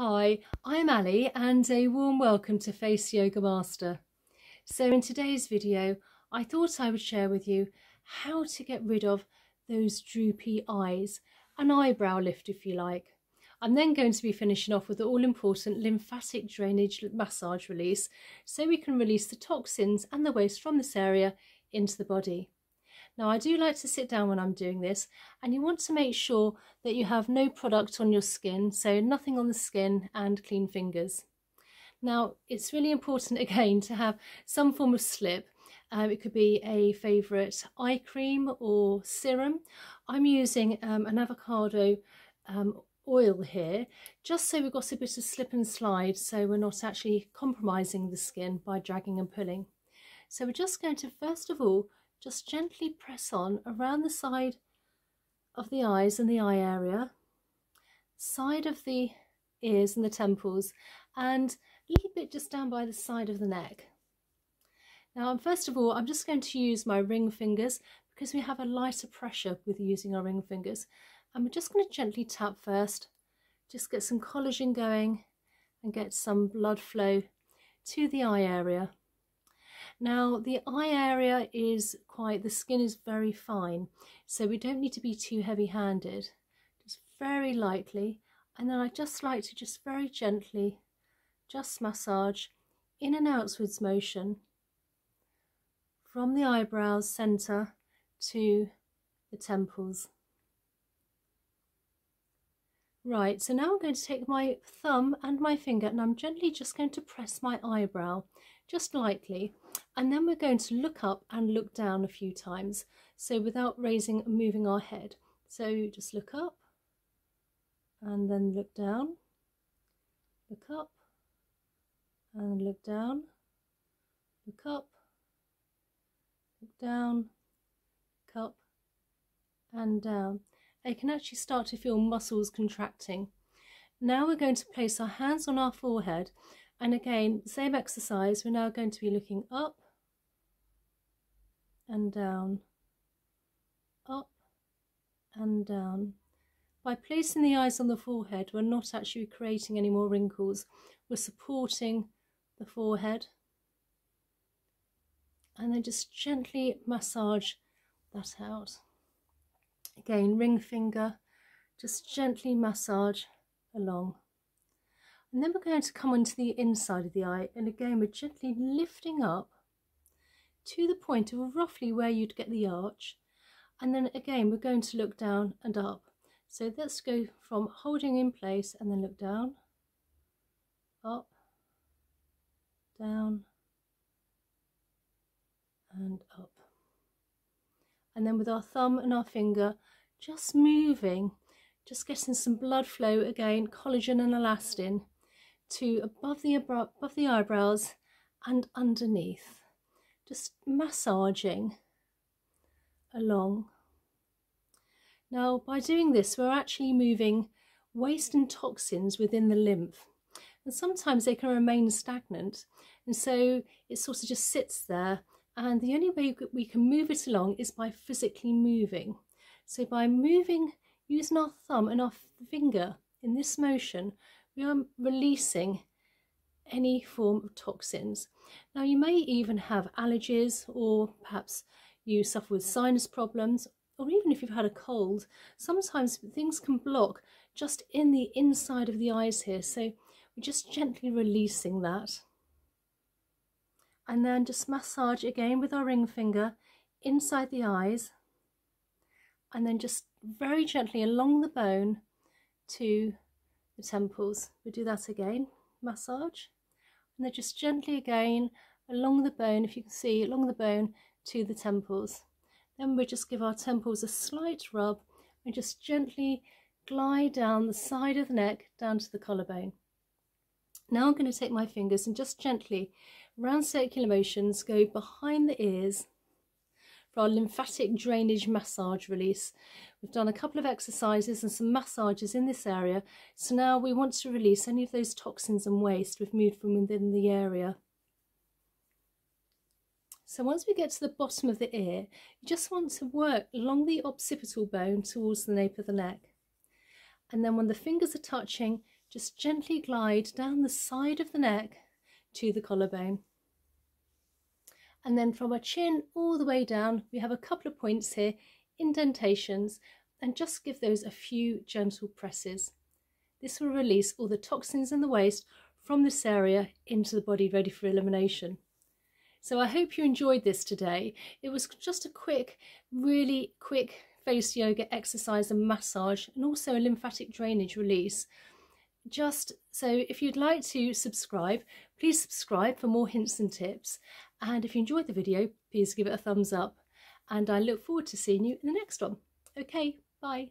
Hi, I'm Ali and a warm welcome to Face Yoga Master. So in today's video, I thought I would share with you how to get rid of those droopy eyes, an eyebrow lift if you like. I'm then going to be finishing off with the all important lymphatic drainage massage release so we can release the toxins and the waste from this area into the body. Now I do like to sit down when I'm doing this and you want to make sure that you have no product on your skin, so nothing on the skin and clean fingers. Now it's really important again to have some form of slip. Um, it could be a favourite eye cream or serum. I'm using um, an avocado um, oil here just so we've got a bit of slip and slide so we're not actually compromising the skin by dragging and pulling. So we're just going to first of all just gently press on around the side of the eyes and the eye area, side of the ears and the temples, and a little bit just down by the side of the neck. Now, first of all, I'm just going to use my ring fingers because we have a lighter pressure with using our ring fingers. And we're just going to gently tap first, just get some collagen going and get some blood flow to the eye area. Now the eye area is quite, the skin is very fine, so we don't need to be too heavy handed, just very lightly. And then I just like to just very gently just massage in and outwards motion from the eyebrows centre to the temples. Right, so now I'm going to take my thumb and my finger and I'm gently just going to press my eyebrow, just lightly. And then we're going to look up and look down a few times. So without raising and moving our head. So just look up and then look down, look up and look down, look up, look down, look up and down. You can actually start to feel muscles contracting. Now we're going to place our hands on our forehead and again, same exercise, we're now going to be looking up and down, up and down. By placing the eyes on the forehead, we're not actually creating any more wrinkles. We're supporting the forehead. And then just gently massage that out. Again, ring finger, just gently massage along. And then we're going to come onto the inside of the eye and again we're gently lifting up to the point of roughly where you'd get the arch. And then again we're going to look down and up. So let's go from holding in place and then look down, up, down and up. And then with our thumb and our finger just moving, just getting some blood flow again, collagen and elastin to above the, above the eyebrows and underneath. Just massaging along. Now, by doing this, we're actually moving waste and toxins within the lymph. And sometimes they can remain stagnant. And so it sort of just sits there. And the only way we can move it along is by physically moving. So by moving, using our thumb and our finger in this motion, we are releasing any form of toxins. Now you may even have allergies or perhaps you suffer with sinus problems or even if you've had a cold, sometimes things can block just in the inside of the eyes here. So we're just gently releasing that. And then just massage again with our ring finger inside the eyes and then just very gently along the bone to the temples. We do that again, massage, and then just gently again along the bone, if you can see, along the bone to the temples. Then we just give our temples a slight rub and just gently glide down the side of the neck down to the collarbone. Now I'm going to take my fingers and just gently, round circular motions, go behind the ears for our lymphatic drainage massage release. We've done a couple of exercises and some massages in this area. So now we want to release any of those toxins and waste we've moved from within the area. So once we get to the bottom of the ear, you just want to work along the occipital bone towards the nape of the neck. And then when the fingers are touching, just gently glide down the side of the neck to the collarbone. And then from our chin all the way down, we have a couple of points here, indentations, and just give those a few gentle presses. This will release all the toxins in the waste from this area into the body ready for elimination. So I hope you enjoyed this today. It was just a quick, really quick face yoga exercise and massage and also a lymphatic drainage release. Just so if you'd like to subscribe, please subscribe for more hints and tips. And if you enjoyed the video, please give it a thumbs up. And I look forward to seeing you in the next one. Okay, bye.